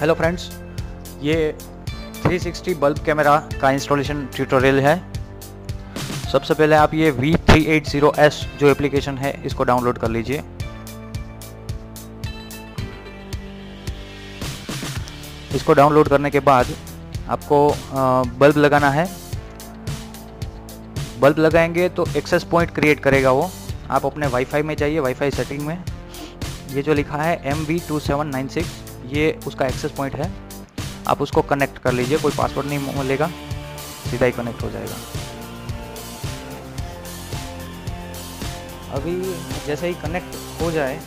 Hello friends ये 360 bulb camera का installation tutorial है। सबसे पहले आप ये V380S जो एप्लीकेशन है, इसको डाउनलोड कर लीजिए। इसको डाउनलोड करने के बाद आपको बल्ब लगाना है। बल्ब लगाएँगे तो एक्सेस पॉइंट क्रिएट करेगा वो। आप अपने वाईफाई में जाइए वाईफाई सेटिंग में। ये जो लिखा है M V two seven nine six ये उसका एक्सेस पॉइंट है। आप उसको कनेक्ट कर लीजिए, कोई पासवर्ड नहीं मिलेगा, सीधा ही कनेक्ट हो जाएगा। अभी जैसे ही कनेक्ट हो जाए,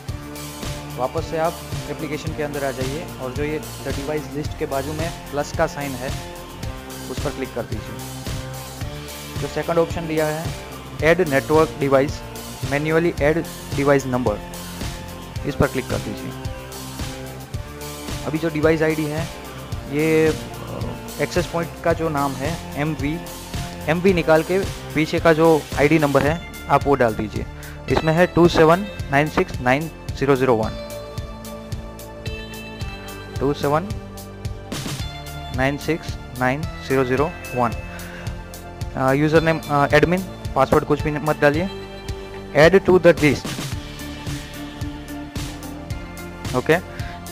वापस से आप एप्लीकेशन के अंदर आ जाइए और जो ये द डिवाइस लिस्ट के बाजू में प्लस का साइन है, उस पर क्लिक कर दीजिए। जो सेकंड ऑप्शन दिया है add network device manually add device number इस पर क्लिक कर दीजिए। अभी जो डिवाइस आईडी है, ये एक्सेस पॉइंट का जो नाम है एम वी एम वी निकाल के पीछे का जो आईडी नंबर है, आप वो डाल दीजिए। इसमें है two seven nine six nine zero zero one two seven nine six nine zero zero one user name admin password कुछ भी मत डालिए। Add to the list okay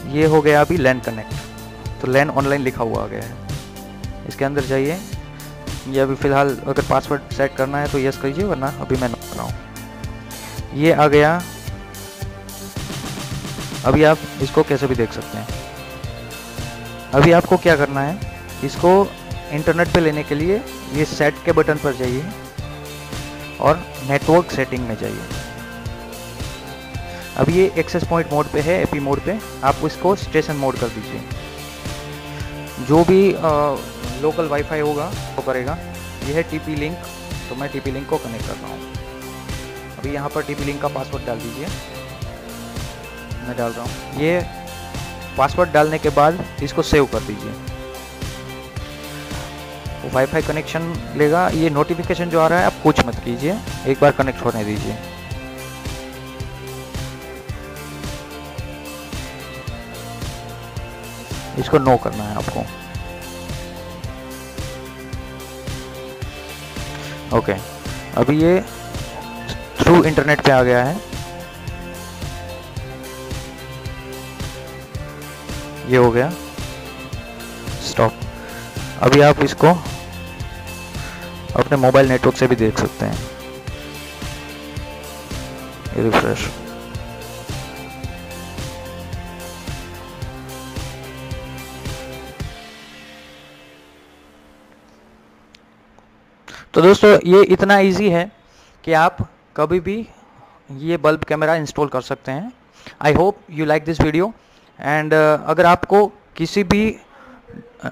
ये हो गया अभी लैन कनेक्ट तो लैन ऑनलाइन लिखा हुआ आ गया है। इसके अंदर जाइए। ये अभी फ़िलहाल अगर पासवर्ड सेट करना है तो यस कीजिए वरना अभी मैं कर रहा हूँ ये आ गया। अभी आप इसको कैसे भी देख सकते हैं। अभी आपको क्या करना है, इसको इंटरनेट पे लेने के लिए ये सेट के बटन पर जाइए और नेटवर्क सेटिंग में जाइए। अब ये एक्सेस पॉइंट मोड पे है एपी मोड पे। आप इसको स्टेशन मोड कर दीजिए। जो भी आ, लोकल वाईफाई होगा वो करेगा। ये है टीपी लिंक तो मैं टीपी लिंक को कनेक्ट कर रहा हूँ। अभी यहाँ पर टीपी लिंक का पासवर्ड डाल दीजिए। मैं डाल रहा हूँ। ये पासवर्ड डालने के बाद इसको सेव कर दीजिए। वाईफाई कनेक्शन लेगा। ये नोटिफिकेशन जो आ रहा है आप कुछ मत कीजिए। एक बार कनेक्ट होने दीजिए। इसको नो करना है आपको। ओके अभी ये थ्रू इंटरनेट पे आ गया है। ये हो गया। स्टॉप अभी आप इसको अपने मोबाइल नेटवर्क से भी देख सकते हैं। रिफ्रेश तो दोस्तों ये इतना इजी है कि आप कभी भी ये बल्ब कैमरा इंस्टॉल कर सकते हैं। I hope you like this video and अगर आपको किसी भी uh,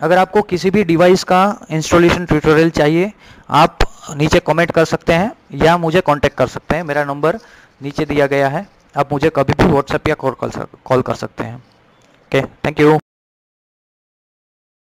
अगर आपको किसी भी डिवाइस का इंस्टॉलेशन ट्यूटोरियल चाहिए आप नीचे कमेंट कर सकते हैं या मुझे कांटेक्ट कर सकते हैं। मेरा नंबर नीचे दिया गया है। आप मुझे कभी भी व्हाट्सएप या कॉल कर सकते हैं। Okay thank you